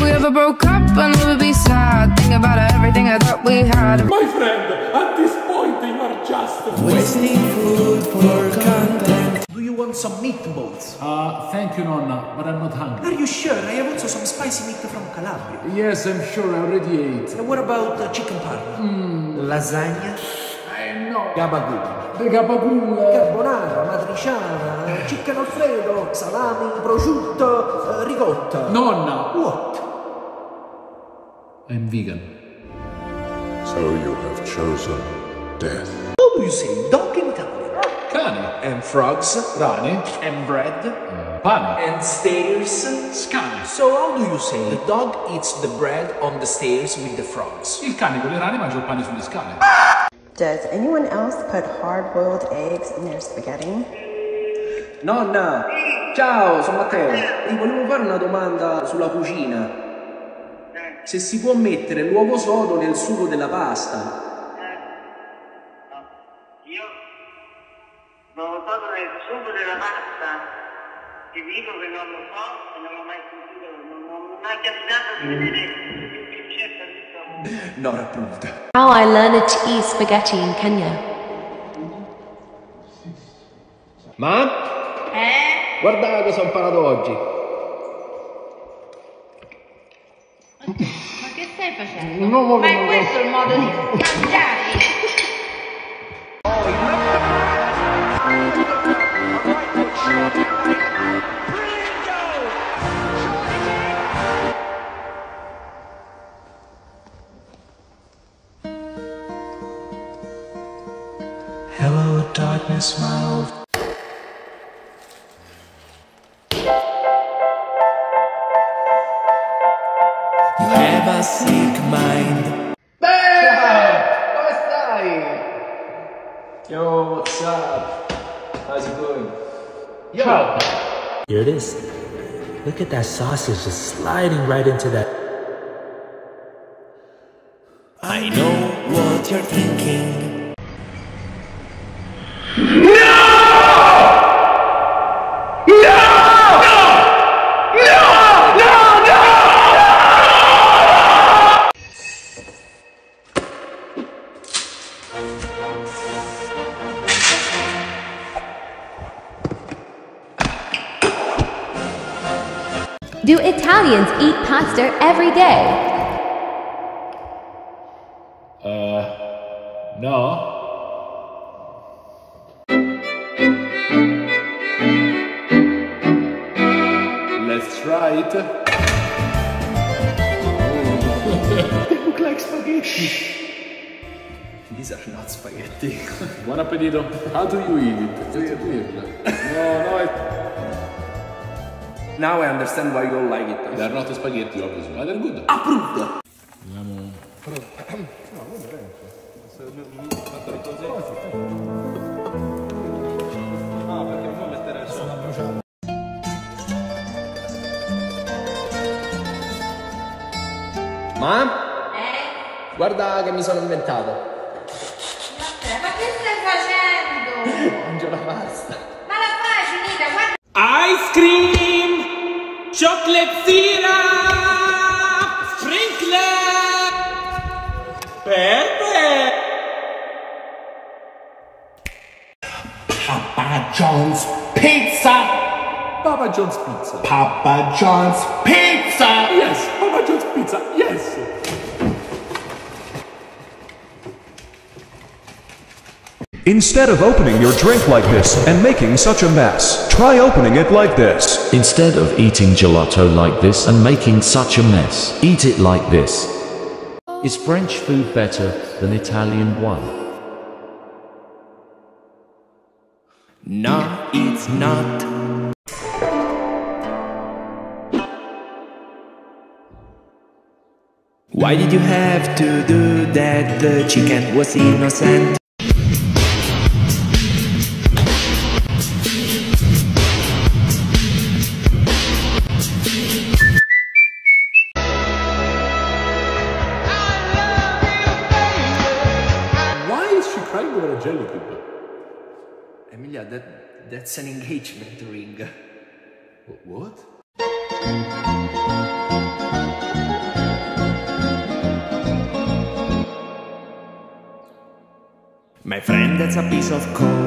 never broke up, I never be sad. Think about everything I thought we had. My friend, at this point you are just Wasting food for content. Do you want some meatballs? Uh, thank you, Nonna, but I'm not hungry. Are you sure? I have also some spicy meat from Calabria. Yes, I'm sure I already ate. And what about uh, chicken parma? Lasagna? I know. Gabagool. The gabagool. Carbonara, matriciana, chicken alfredo, salami, prosciutto, uh, ricotta. Nonna. What? I'm vegan. So you have chosen death. How do you say dog in Italian? Cane. And frogs? Rane. And bread? Uh, pane. And stairs? Scane. So how do you say the dog eats the bread on the stairs with the frogs? Il cane con le rane mangia il pane sulle scale. Does anyone else put hard-boiled eggs in their spaghetti? Nonna! Ciao, sono Matteo. Ti volevo fare una domanda sulla cucina. Se si può mettere l'uovo sodo nel sugo della pasta. Io non lo so nel sugo della pasta. Ti dico che non lo so e non l'ho mai sentito, non, è mai capitato di vedere il chef ha detto Not approved. How I learned to eat spaghetti in Kenya. Ma? Eh? Guarda cosa ho imparato oggi. Stai facendo? No, no, Ma è no, no. questo il modo di mangiare? Hello, darkness, my old sick mind. Come stai? Yo, what's up? How's it going? Yo! Here it is. Look at that sausage just sliding right into that. I know what you're thinking. Do Italians eat pasta every day? Uh, no? Let's try it. They look like spaghetti. These are not spaghetti. Buon appetito. How do you eat it? It's weird. No, no, it, Now I understand why you don't like it. Dal rotto spaghetti, obviously. But they're good. Approved! Andiamo. Però... No, non penso. Se mi fatto le cose... No, perché non può mettere solo la bruciata. Ma? Eh? Guarda che mi sono inventato. Ma che stai facendo? Mangio la pasta. Pepe! Papa John's Pizza! Papa John's Pizza. Papa John's Pizza! Yes, Papa John's Pizza, yes. Instead of opening your drink like this and making such a mess, try opening it like this. Instead of eating gelato like this and making such a mess, eat it like this. Is French food better than Italian one? No, it's not. Why did you have to do that? The chicken was innocent. a jelly. Emilia, that that's an engagement ring. What? My friend, that's a piece of coal.